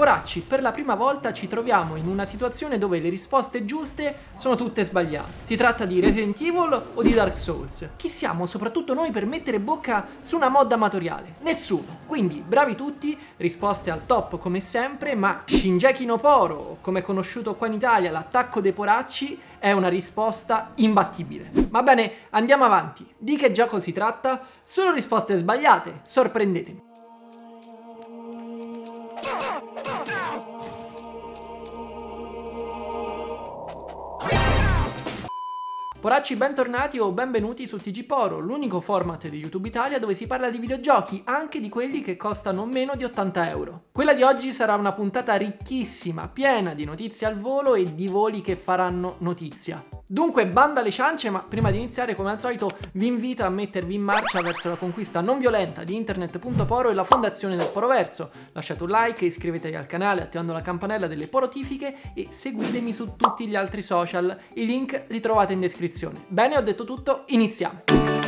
Poracci, per la prima volta ci troviamo in una situazione dove le risposte giuste sono tutte sbagliate. Si tratta di Resident Evil o di Dark Souls? Chi siamo, soprattutto noi, per mettere bocca su una mod amatoriale? Nessuno. Quindi, bravi tutti, risposte al top come sempre, ma Shinjeki no Poro, come conosciuto qua in Italia, l'attacco dei poracci, è una risposta imbattibile. Va bene, andiamo avanti. Di che gioco si tratta? Solo risposte sbagliate, sorprendetemi. Poracci bentornati o benvenuti su TG Poro, l'unico format di YouTube Italia dove si parla di videogiochi, anche di quelli che costano meno di 80 euro. Quella di oggi sarà una puntata ricchissima, piena di notizie al volo e di voli che faranno notizia. Dunque, banda alle ciance, ma prima di iniziare, come al solito, vi invito a mettervi in marcia verso la conquista non violenta di internet.poro e la fondazione del Poroverso. Lasciate un like, iscrivetevi al canale attivando la campanella delle porotifiche e seguitemi su tutti gli altri social. I link li trovate in descrizione. Bene, ho detto tutto, iniziamo!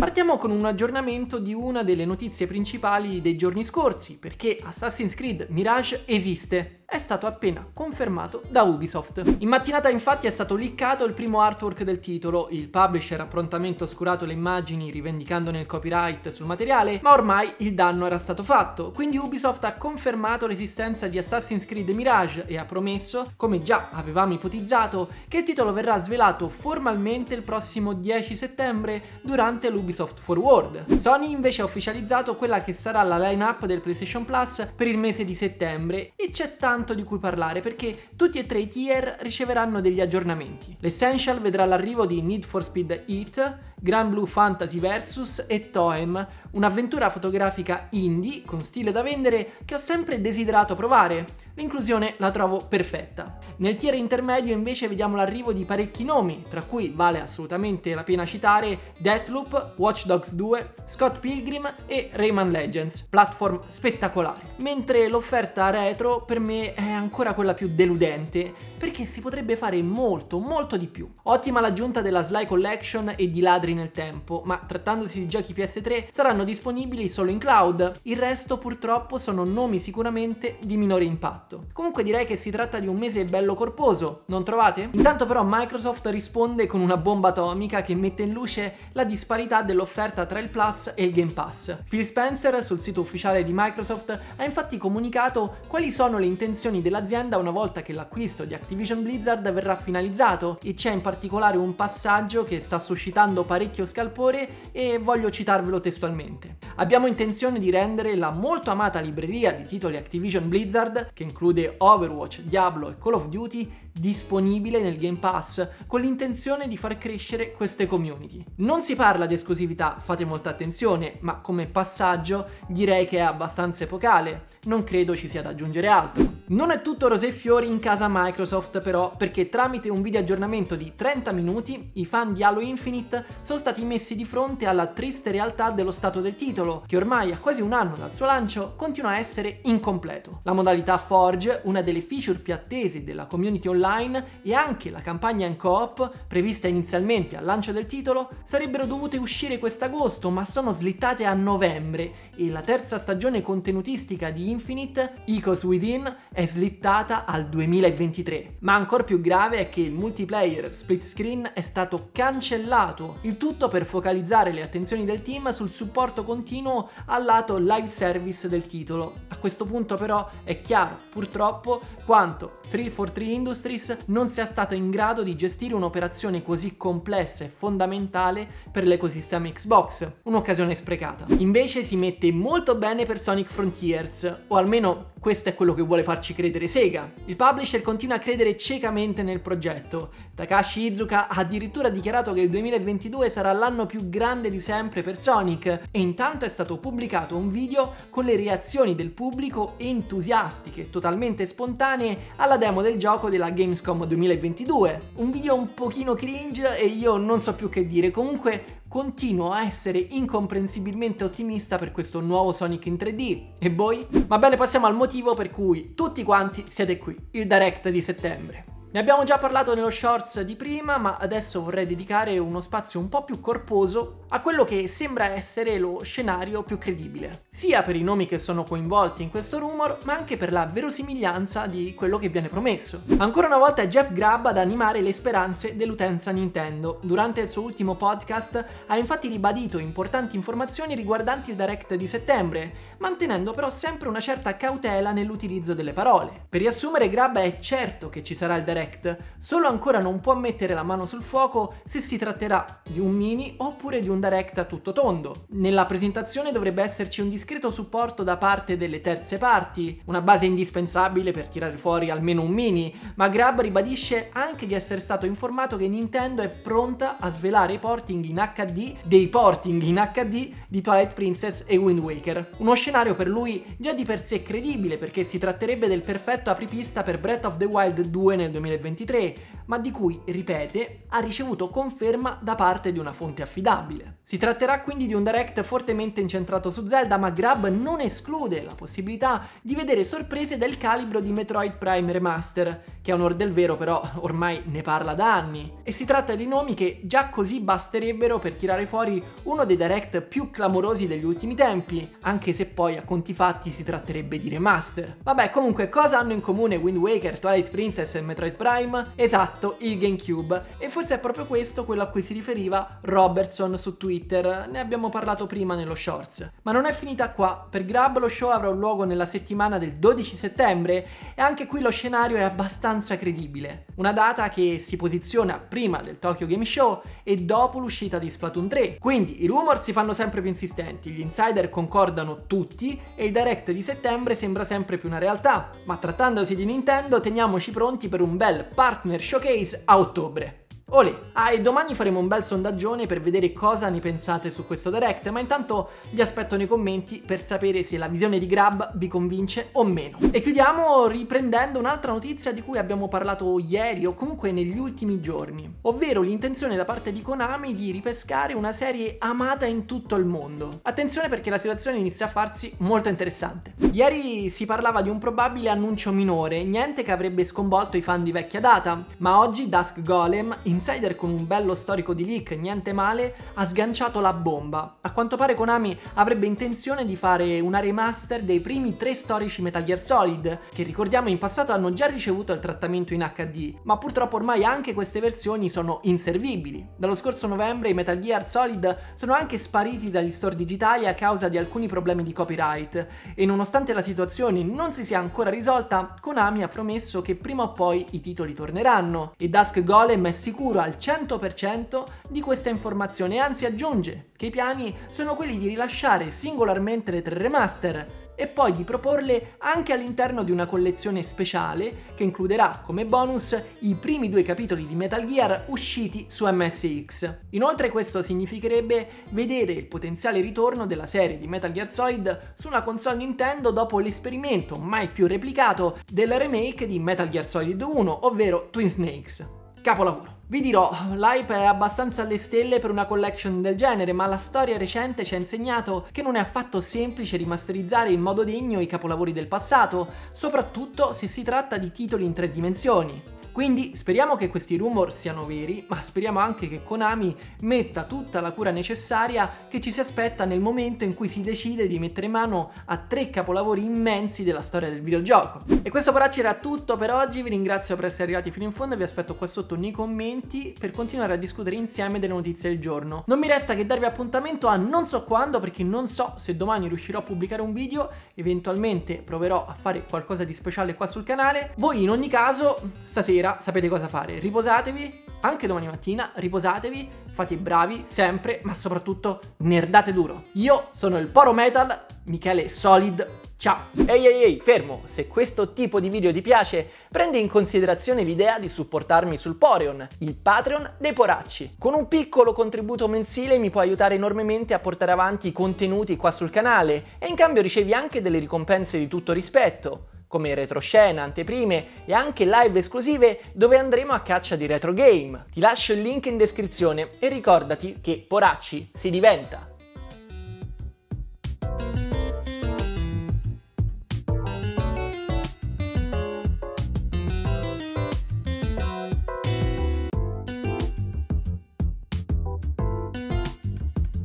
Partiamo con un aggiornamento di una delle notizie principali dei giorni scorsi, perché Assassin's Creed Mirage esiste è stato appena confermato da Ubisoft. In mattinata infatti è stato liccato il primo artwork del titolo, il publisher ha prontamente oscurato le immagini rivendicandone il copyright sul materiale, ma ormai il danno era stato fatto, quindi Ubisoft ha confermato l'esistenza di Assassin's Creed Mirage e ha promesso, come già avevamo ipotizzato, che il titolo verrà svelato formalmente il prossimo 10 settembre durante l'Ubisoft Forward. Sony invece ha ufficializzato quella che sarà la line-up del PlayStation Plus per il mese di settembre e c'è tanto tanto di cui parlare perché tutti e tre i tier riceveranno degli aggiornamenti. L'Essential vedrà l'arrivo di Need for Speed Heat, Grand Blue Fantasy Versus e Toem, un'avventura fotografica indie con stile da vendere che ho sempre desiderato provare. L'inclusione la trovo perfetta. Nel tier intermedio invece vediamo l'arrivo di parecchi nomi, tra cui vale assolutamente la pena citare Deathloop, Watch Dogs 2, Scott Pilgrim e Rayman Legends, platform spettacolari. Mentre l'offerta retro per me è ancora quella più deludente, perché si potrebbe fare molto, molto di più. Ottima l'aggiunta della Sly Collection e di ladri nel tempo, ma trattandosi di giochi PS3 saranno disponibili solo in cloud. Il resto purtroppo sono nomi sicuramente di minore impatto. Comunque direi che si tratta di un mese bello corposo, non trovate? Intanto però Microsoft risponde con una bomba atomica che mette in luce la disparità dell'offerta tra il Plus e il Game Pass. Phil Spencer sul sito ufficiale di Microsoft ha infatti comunicato quali sono le intenzioni dell'azienda una volta che l'acquisto di Activision Blizzard verrà finalizzato e c'è in particolare un passaggio che sta suscitando parecchio scalpore e voglio citarvelo testualmente. Abbiamo intenzione di rendere la molto amata libreria di titoli Activision Blizzard, che include Overwatch, Diablo e Call of Duty, disponibile nel Game Pass con l'intenzione di far crescere queste community. Non si parla di esclusività, fate molta attenzione, ma come passaggio direi che è abbastanza epocale, non credo ci sia da aggiungere altro. Non è tutto rose e fiori in casa Microsoft però, perché tramite un video aggiornamento di 30 minuti i fan di Halo Infinite sono stati messi di fronte alla triste realtà dello stato del titolo, che ormai a quasi un anno dal suo lancio continua a essere incompleto. La modalità Forge, una delle feature più attese della community online, e anche la campagna in coop, prevista inizialmente al lancio del titolo, sarebbero dovute uscire quest'agosto ma sono slittate a novembre e la terza stagione contenutistica di Infinite, Ecos Within, è slittata al 2023. Ma ancora più grave è che il multiplayer split screen è stato cancellato, il tutto per focalizzare le attenzioni del team sul supporto continuo al lato live service del titolo. A questo punto però è chiaro, purtroppo, quanto 343 Industries non sia stato in grado di gestire un'operazione così complessa e fondamentale per l'ecosistema Xbox, un'occasione sprecata. Invece si mette molto bene per Sonic Frontiers, o almeno questo è quello che vuole farci credere Sega. Il publisher continua a credere ciecamente nel progetto. Takashi Izuka ha addirittura dichiarato che il 2022 sarà l'anno più grande di sempre per Sonic e intanto è stato pubblicato un video con le reazioni del pubblico entusiastiche, totalmente spontanee alla demo del gioco della Gamescom 2022. Un video un pochino cringe e io non so più che dire, comunque continuo a essere incomprensibilmente ottimista per questo nuovo Sonic in 3D. E voi? Va bene, passiamo al motivo per cui tutti quanti siete qui, il direct di settembre. Ne abbiamo già parlato nello shorts di prima, ma adesso vorrei dedicare uno spazio un po' più corposo a quello che sembra essere lo scenario più credibile, sia per i nomi che sono coinvolti in questo rumor, ma anche per la verosimiglianza di quello che viene promesso. Ancora una volta è Jeff Grubb ad animare le speranze dell'utenza Nintendo. Durante il suo ultimo podcast ha infatti ribadito importanti informazioni riguardanti il Direct di settembre, mantenendo però sempre una certa cautela nell'utilizzo delle parole. Per riassumere, Grubb è certo che ci sarà il Direct Direct, solo ancora non può mettere la mano sul fuoco se si tratterà di un mini oppure di un Direct a tutto tondo. Nella presentazione dovrebbe esserci un discreto supporto da parte delle terze parti, una base indispensabile per tirare fuori almeno un mini, ma Grab ribadisce anche di essere stato informato che Nintendo è pronta a svelare i porting in HD dei porting in HD di Twilight Princess e Wind Waker. Uno scenario per lui già di per sé credibile perché si tratterebbe del perfetto apripista per Breath of the Wild 2 nel 2020 2023, ma di cui, ripete, ha ricevuto conferma da parte di una fonte affidabile. Si tratterà quindi di un direct fortemente incentrato su Zelda, ma Grab non esclude la possibilità di vedere sorprese del calibro di Metroid Prime Remaster, che a onor del vero però ormai ne parla da anni. E si tratta di nomi che già così basterebbero per tirare fuori uno dei direct più clamorosi degli ultimi tempi, anche se poi a conti fatti si tratterebbe di remaster. Vabbè, comunque cosa hanno in comune Wind Waker, Twilight Princess e Metroid Prime? Esatto, il GameCube. E forse è proprio questo quello a cui si riferiva Robertson su Twitter, ne abbiamo parlato prima nello shorts. Ma non è finita qua, per Grab lo show avrà luogo nella settimana del 12 settembre e anche qui lo scenario è abbastanza credibile. Una data che si posiziona prima del Tokyo Game Show e dopo l'uscita di Splatoon 3. Quindi i rumor si fanno sempre più insistenti, gli insider concordano tutti e il direct di settembre sembra sempre più una realtà. Ma trattandosi di Nintendo teniamoci pronti per un bel bel partner showcase a ottobre. Olè! Ah, e domani faremo un bel sondaggione per vedere cosa ne pensate su questo direct, ma intanto vi aspetto nei commenti per sapere se la visione di Grab vi convince o meno. E chiudiamo riprendendo un'altra notizia di cui abbiamo parlato ieri o comunque negli ultimi giorni, ovvero l'intenzione da parte di Konami di ripescare una serie amata in tutto il mondo. Attenzione perché la situazione inizia a farsi molto interessante. Ieri si parlava di un probabile annuncio minore, niente che avrebbe sconvolto i fan di vecchia data, ma oggi Dusk Golem in Insider con un bello storico di leak, niente male, ha sganciato la bomba. A quanto pare Konami avrebbe intenzione di fare una remaster dei primi tre storici Metal Gear Solid, che ricordiamo in passato hanno già ricevuto il trattamento in HD, ma purtroppo ormai anche queste versioni sono inservibili. Dallo scorso novembre i Metal Gear Solid sono anche spariti dagli store digitali a causa di alcuni problemi di copyright e nonostante la situazione non si sia ancora risolta, Konami ha promesso che prima o poi i titoli torneranno e Dusk Golem è sicuro sicuro al 100% di questa informazione, anzi aggiunge che i piani sono quelli di rilasciare singolarmente le tre remaster e poi di proporle anche all'interno di una collezione speciale che includerà come bonus i primi due capitoli di Metal Gear usciti su MSX. Inoltre questo significherebbe vedere il potenziale ritorno della serie di Metal Gear Solid su una console Nintendo dopo l'esperimento mai più replicato del remake di Metal Gear Solid 1, ovvero Twin Snakes. Capolavoro. Vi dirò, l'hype è abbastanza alle stelle per una collection del genere, ma la storia recente ci ha insegnato che non è affatto semplice rimasterizzare in modo degno i capolavori del passato, soprattutto se si tratta di titoli in tre dimensioni. Quindi speriamo che questi rumor siano veri, ma speriamo anche che Konami metta tutta la cura necessaria che ci si aspetta nel momento in cui si decide di mettere mano a tre capolavori immensi della storia del videogioco. E questo però era tutto per oggi, vi ringrazio per essere arrivati fino in fondo e vi aspetto qua sotto nei commenti per continuare a discutere insieme delle notizie del giorno. Non mi resta che darvi appuntamento a non so quando perché non so se domani riuscirò a pubblicare un video, eventualmente proverò a fare qualcosa di speciale qua sul canale. Voi in ogni caso stasera sera sapete cosa fare. Riposatevi, anche domani mattina, riposatevi, fate i bravi sempre, ma soprattutto nerdate duro. Io sono il Poro Metal, Michele Solid. Ciao! Ehi ehi ehi, fermo! Se questo tipo di video ti piace, prendi in considerazione l'idea di supportarmi sul Poreon, il Patreon dei poracci. Con un piccolo contributo mensile mi puoi aiutare enormemente a portare avanti i contenuti qua sul canale e in cambio ricevi anche delle ricompense di tutto rispetto come retroscena, anteprime e anche live esclusive dove andremo a caccia di retro game. Ti lascio il link in descrizione e ricordati che Poracci si diventa!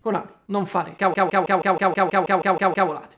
Konami, non fare cavo, cavo, cavo, cavo, cavo, cavo, cavo, cavo, cavo, cavolate.